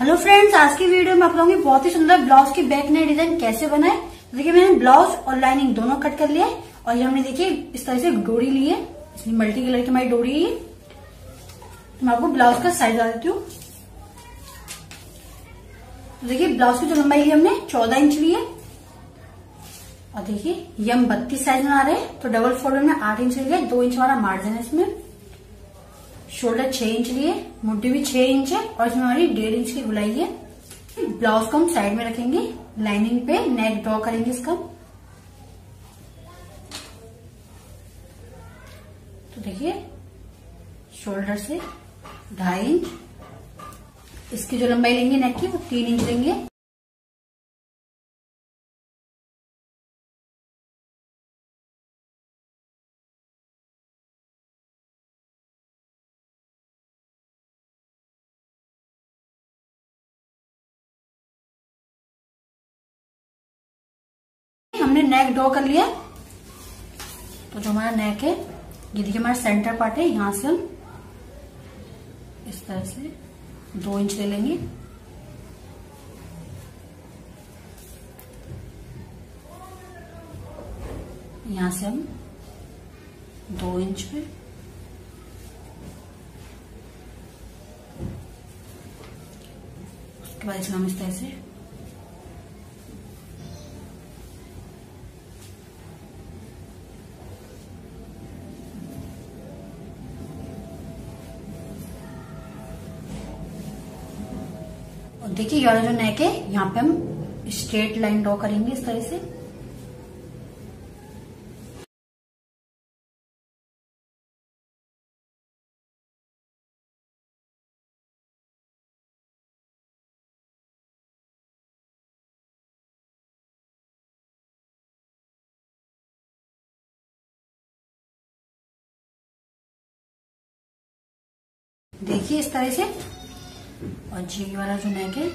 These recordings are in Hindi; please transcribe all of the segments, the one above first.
हेलो फ्रेंड्स आज की वीडियो में आप लोगों की बहुत ही सुंदर ब्लाउज की बैक नेक डिज़ाइन कैसे बनाए? देखिए, मैंने ब्लाउज और लाइनिंग दोनों कट कर लिया है और ये हमने देखिए इस तरह से डोरी ली है। इसमें मल्टी कलर की हमारी डोरी है। तो मैं आपको ब्लाउज का साइज़ बता देती हूँ। तो ब्लाउज की जो लंबाई ली हमने, चौदह इंच ली है। और देखिए, ये हम बत्तीस साइज़ में आ रहे हैं। तो डबल फोल्डर में आठ इंच लिया, दो इंच हमारा मार्जिन है इसमें। शोल्डर छह इंच लिए मुड्डी भी छह इंच है और इसमें हमारी डेढ़ इंच की गुलाई है। ब्लाउज को हम साइड में रखेंगे, लाइनिंग पे नेक ड्रॉ करेंगे इसका। तो देखिए शोल्डर से ढाई इंच, इसकी जो लंबाई लेंगे नेक की, वो तीन इंच लेंगे। हमने नेक ड्रॉ कर लिया तो जो हमारा नेक है, ये देखिए हमारा सेंटर पार्ट है, यहाँ से हम इस तरह से दो इंच ले लेंगे। यहाँ से हम दो इंच पे उसके बाद इसमें हम इस तरह से देखिए ये वाला जो नेक है, यहाँ पे हम स्ट्रेट लाइन ड्रॉ करेंगे इस तरह से। देखिए, इस तरह से। और जी वाला जो नेक है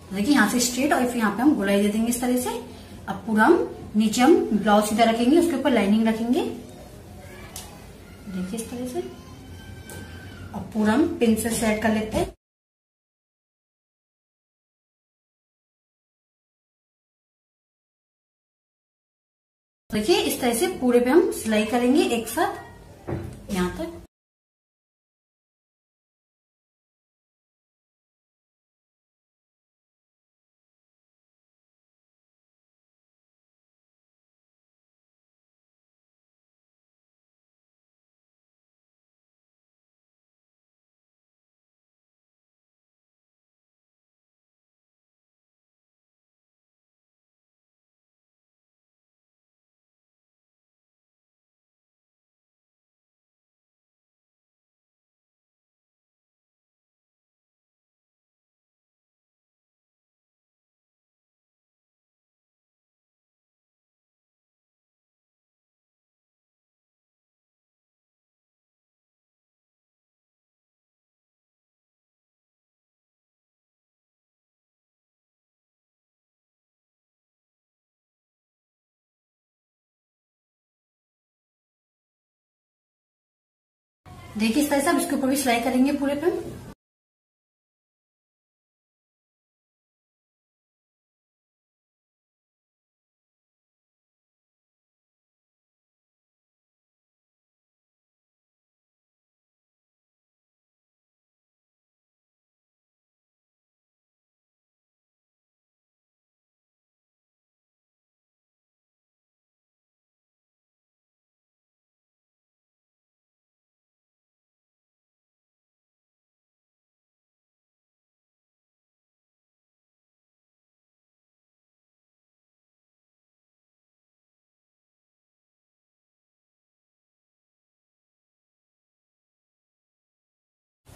देखिए यहाँ से स्ट्रेट और फिर यहाँ पे हम गोलाई दे देंगे इस तरह से। अब पूरा हम नीचे हम ब्लाउज सीधा रखेंगे, उसके ऊपर लाइनिंग रखेंगे। देखिए इस तरह से। अब पूरा हम पिन सेट कर लेते हैं। देखिए इस तरह से पूरे पे हम सिलाई करेंगे एक साथ। देखिए इस तरह से अब इसके ऊपर भी सिलाई करेंगे पूरे पे।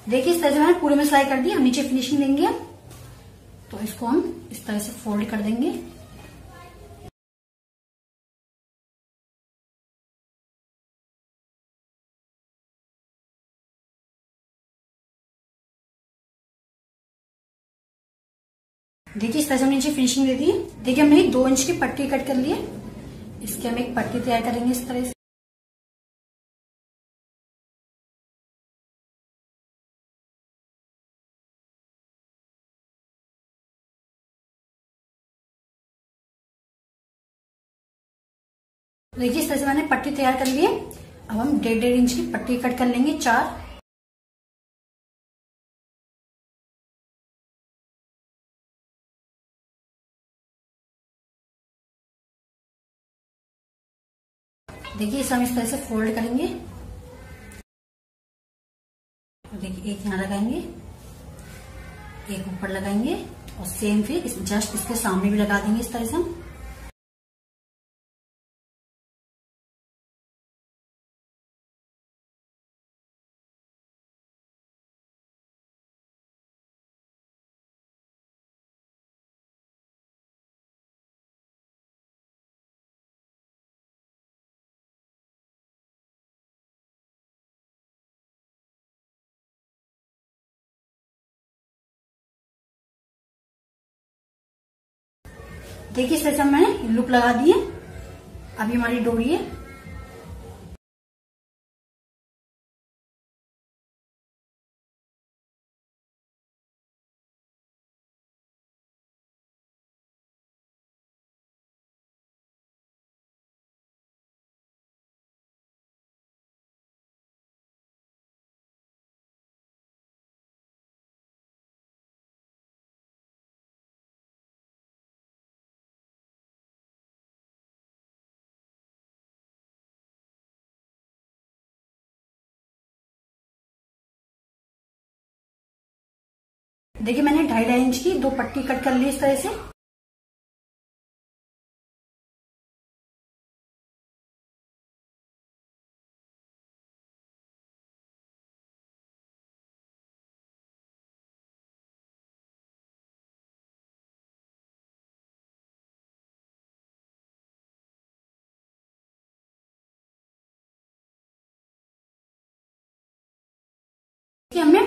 देखिए, इस तरह से मैंने पूरे में सिलाई कर दी, हम नीचे फिनिशिंग देंगे तो इसको हम इस तरह से फोल्ड कर देंगे। देखिए, इस तरह से हमने नीचे फिनिशिंग दे दी देखिए, हमने दो इंच की पट्टी कट कर ली है। इसकी हम एक पट्टी तैयार करेंगे इस तरह से। देखिए, इस तरह से मैंने पट्टी तैयार कर ली है। अब हम डेढ़ डेढ़ इंच की पट्टी कट कर लेंगे, चार। देखिए, इसे हम इस तरह से फोल्ड करेंगे। देखिए, एक यहाँ लगाएँगे, एक ऊपर लगाएँगे, और सेम फिर जस्ट इसके सामने भी लगा देंगे इस तरह से हम। देखिए इस तरह से मैंने लुक लगा दिए। अभी हमारी डोरी है। देखिए मैंने ढाई ढाई इंच की दो पट्टी कट कर ली इस तरह से।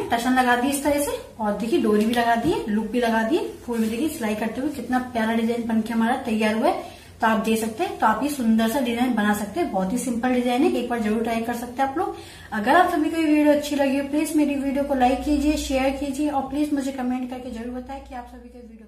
टशन लगा दी इस तरह से, और देखिए डोरी भी लगा दी है, लुक भी लगा दी है। फूल में देखिए सिलाई करते हुए कितना प्यारा डिज़ाइन बन के हमारा तैयार हुआ है। तो आप दे सकते हैं तो आप ये सुंदर सा डिज़ाइन बना सकते हैं। बहुत ही सिंपल डिज़ाइन है, एक बार ज़रूर ट्राई कर सकते हैं आप लोग। अगर आप सभी को ये वीडियो अच्छी लगी हो प्लीज़ मेरी वीडियो को लाइक कीजिए शेयर कीजिए, और प्लीज़ मुझे कमेंट करके ज़रूर बताएँ कि आप सभी को वीडियो